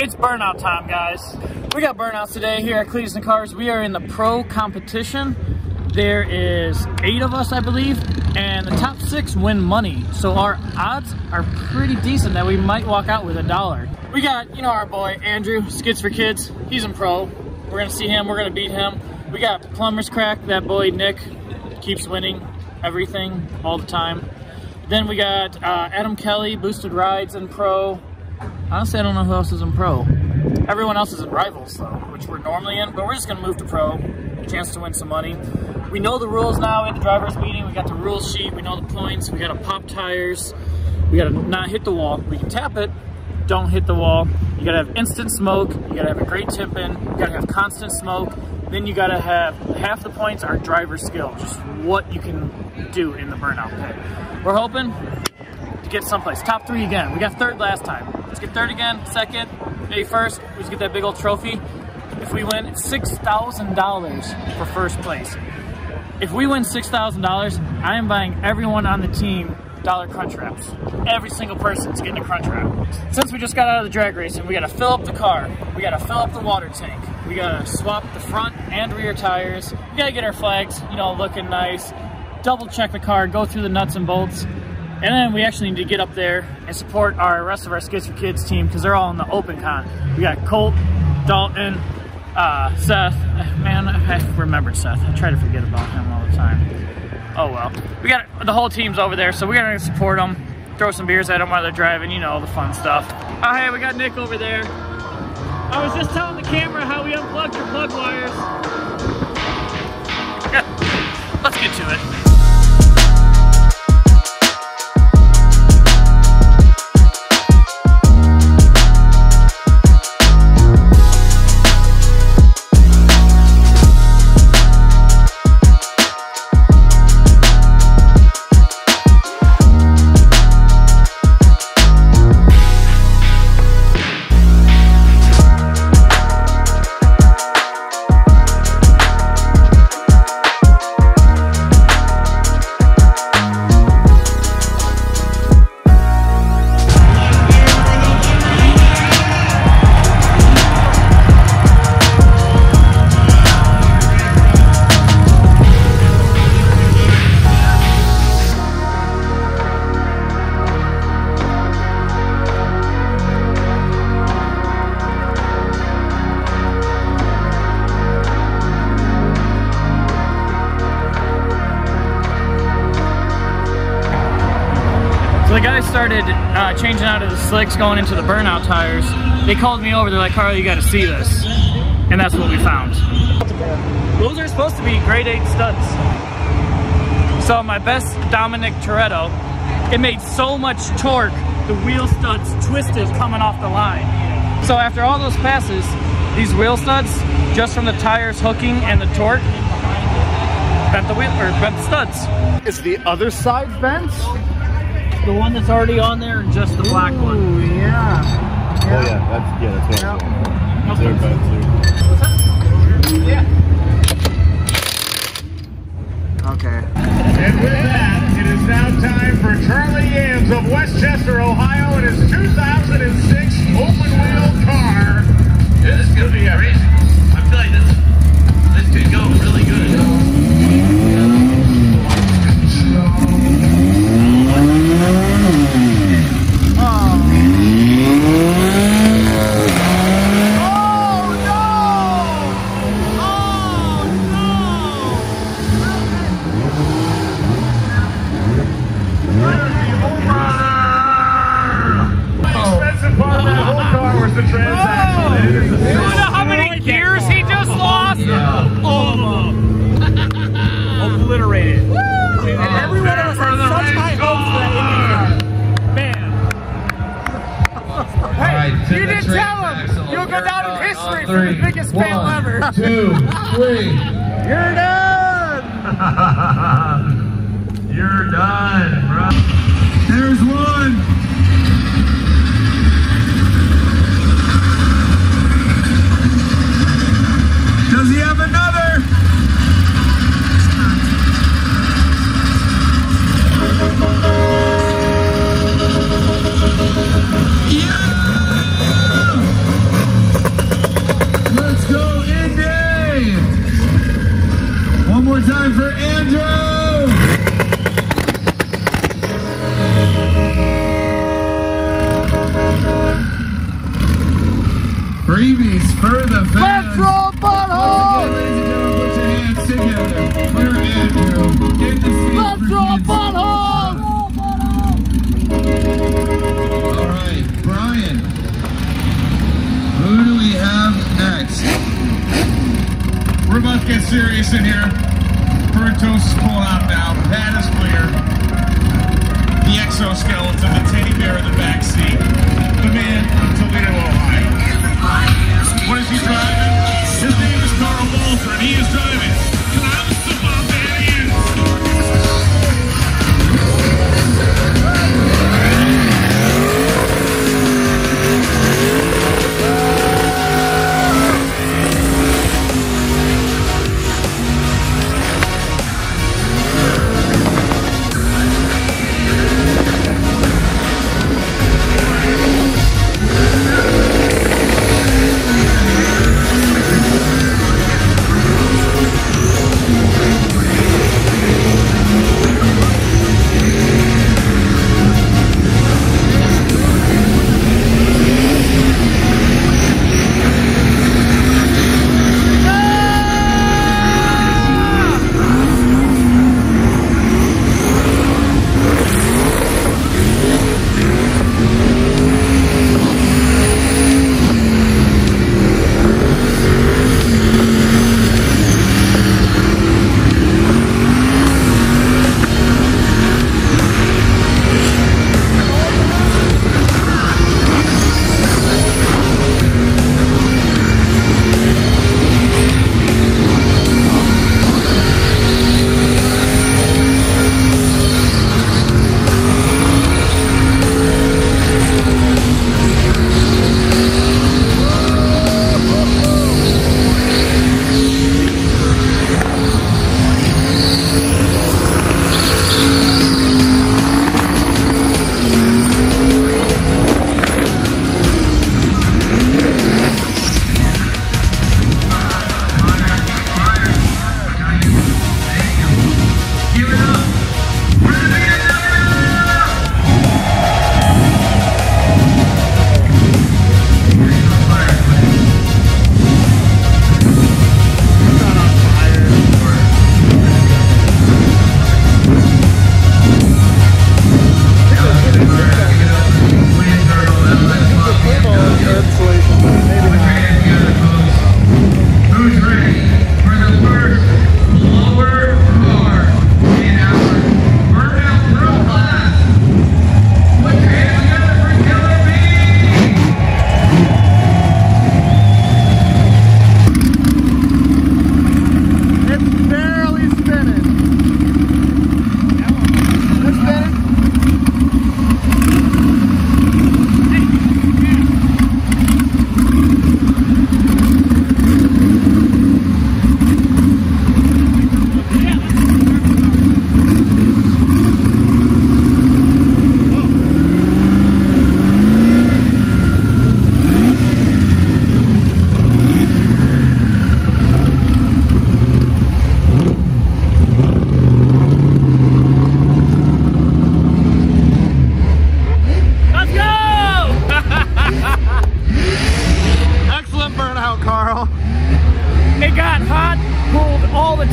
It's burnout time, guys. We got burnouts today here at Cleetus and Cars. We are in the pro competition. There is eight of us, I believe, and the top six win money. So our odds are pretty decent that we might walk out with a dollar. We got, you know, our boy Andrew, Skids for Kids. He's in pro. We're gonna see him. We're gonna beat him. We got Plumber's Crack. That boy Nick keeps winning everything all the time. Then we got uh, Adam Kelly, Boosted Rides in pro. Honestly, I don't know who else is in pro. Everyone else is in rivals though, which we're normally in, but we're just gonna move to pro. Chance to win some money. We know the rules now in the driver's meeting. We got the rules sheet, we know the points, we gotta pop tires, we gotta not hit the wall. We can tap it, don't hit the wall. You gotta have instant smoke, you gotta have a great tip in, you gotta have constant smoke, then you gotta have half the points are driver skill, just what you can do in the burnout pit. We're hoping to get someplace. Top three again. We got third last time. Let's get third again, second, maybe first. We just get that big old trophy. If we win, it's $6,000 for first place. If we win $6,000, I am buying everyone on the team dollar crunch wraps. Every single person's getting a crunch wrap. Since we just got out of the drag racing, we gotta fill up the car. We gotta fill up the water tank. We gotta swap the front and rear tires. We gotta get our flags, you know, looking nice. Double check the car, go through the nuts and bolts. And then we actually need to get up there and support our rest of our Skids for Kids team because they're all in the open con. We got Colt, Dalton, uh, Seth. Man, I remembered Seth. I try to forget about him all the time. Oh well. We got the whole team's over there, so we're gonna support them, throw some beers at them while they're driving, you know, all the fun stuff. Oh hey, we got Nick over there. I was just telling the camera how we unplugged your plug wires. Let's get to it. Changing out of the slicks going into the burnout tires, they called me over. They're like, Carl, you got to see this. And that's what we found. Those are supposed to be grade 8 studs. So my best Dominic Toretto, it made so much torque, the wheel studs twisted coming off the line. So after all those passes, these wheel studs, just from the tires hooking and the torque, bent the wheel, or bent the studs. Is the other side bent? The one that's already on there and just the black Ooh, one. yeah. Oh yeah, that's yeah, that's what Yeah. I'm saying. They're bad too. Okay. And with that, it is now time for Charlie Yams of Westchester, Ohio, and his 2006 open wheel car. This is gonna be great. I history the biggest fail ever. Two, three. You're done. You're done, bro. There's one. Get serious in here. Is pulling out now. Pad is clear. The exoskeleton, the teddy bear in the back seat. The man from Toledo, Ohio. What is he driving? His name is Carl Walter, and he is driving.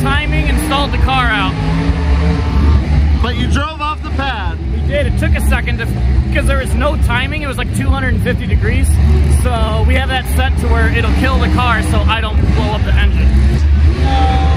Timing, and stalled the car out. But you drove off the pad. We did. It took a second to, because there was no timing. It was like 250 degrees. So we have that set to where it'll kill the car so I don't blow up the engine. You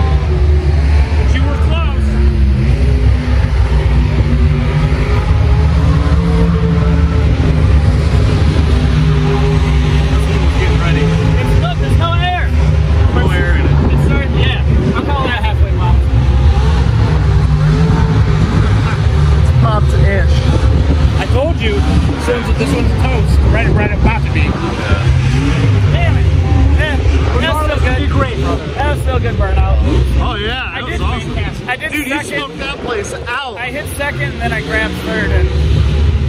Oh yeah, I that did, was awesome. I did Dude, you smoked that place out. I hit second, and then I grabbed third and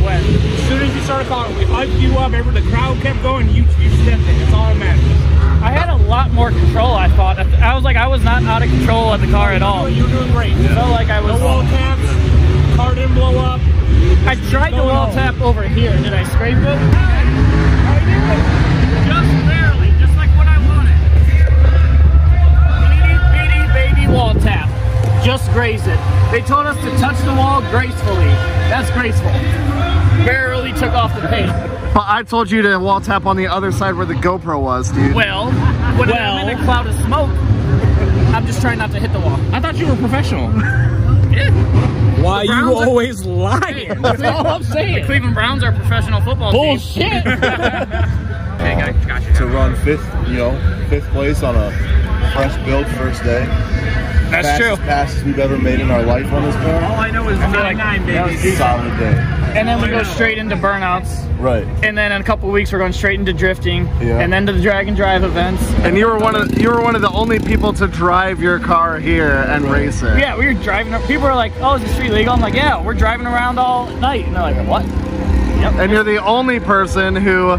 went. As soon as you started calling, we hyped you up. Every the crowd kept going. You you stepped in. It's matters. I had a lot more control, I thought, I was like, I was not out of control of the car at all. You were doing great. It felt like I was. No wall taps. Car didn't blow up. I tried to Going wall home. tap over here. Did I scrape it? They told us to touch the wall gracefully. That's graceful. Barely took off the paint. But I told you to wall tap on the other side where the GoPro was, dude. Well, when Well. I'm in a cloud of smoke, I'm just trying not to hit the wall. I thought you were professional. Why you are- always lying? That's all I'm saying. The Cleveland Browns are professional football team. Bullshit. Okay, guy, gotcha. To run fifth, you know, fifth place on a fresh build first day. That's Fastest true. passes we've ever made in our life on this car. All. I know is feel like 9 That was baby. a solid day. And then we go straight into burnouts. Right. And then in a couple weeks, we're going straight into drifting. Yeah. And then to the drag and drive events. And you were one of you were one of the only people to drive your car here and race it. Yeah, we were driving. People are like, "Oh, is the street legal?" I'm like, "Yeah, we're driving around all night." And they're like, "What?" And you're the only person who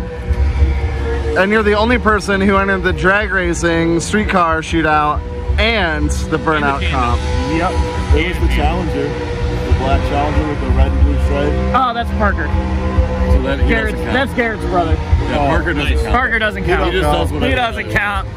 and you're the only person who entered the drag racing streetcar shootout and the burnout comp. Yep. It was the Challenger. The black Challenger with the red and blue stripe. Oh, that's Parker. So that, Garrett's, that's Garrett's brother. yeah, Parker doesn't count. Parker doesn't count. He just does He doesn't count.